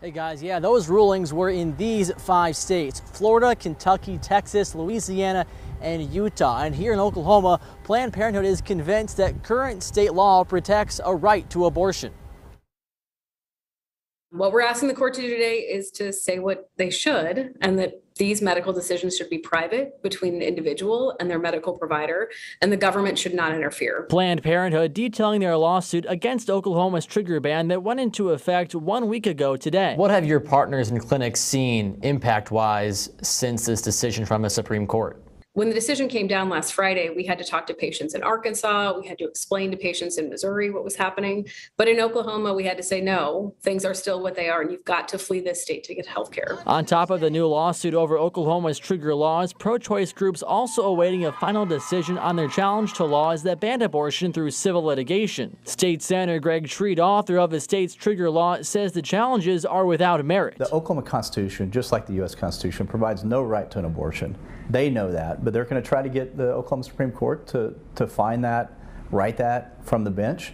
Hey guys, yeah, those rulings were in these five states Florida, Kentucky, Texas, Louisiana, and Utah. And here in Oklahoma, Planned Parenthood is convinced that current state law protects a right to abortion. What we're asking the court to do today is to say what they should and that these medical decisions should be private between an individual and their medical provider, and the government should not interfere. Planned Parenthood detailing their lawsuit against Oklahoma's trigger ban that went into effect one week ago today. What have your partners and clinics seen impact wise since this decision from the Supreme Court? When the decision came down last Friday, we had to talk to patients in Arkansas. We had to explain to patients in Missouri what was happening. But in Oklahoma, we had to say, no, things are still what they are, and you've got to flee this state to get health care. On top of the new lawsuit over Oklahoma's trigger laws, pro choice groups also awaiting a final decision on their challenge to laws that ban abortion through civil litigation. State Senator Greg Treat, author of the state's trigger law, says the challenges are without merit. The Oklahoma Constitution, just like the U.S. Constitution, provides no right to an abortion. They know that, but they're going to try to get the Oklahoma Supreme Court to, to find that, write that from the bench.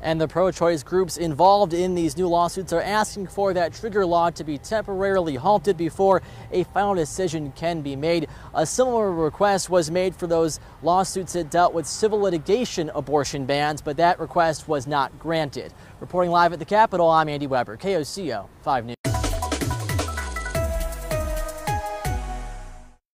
And the pro-choice groups involved in these new lawsuits are asking for that trigger law to be temporarily halted before a final decision can be made. A similar request was made for those lawsuits that dealt with civil litigation abortion bans, but that request was not granted. Reporting live at the Capitol, I'm Andy Weber, KOCO 5 News.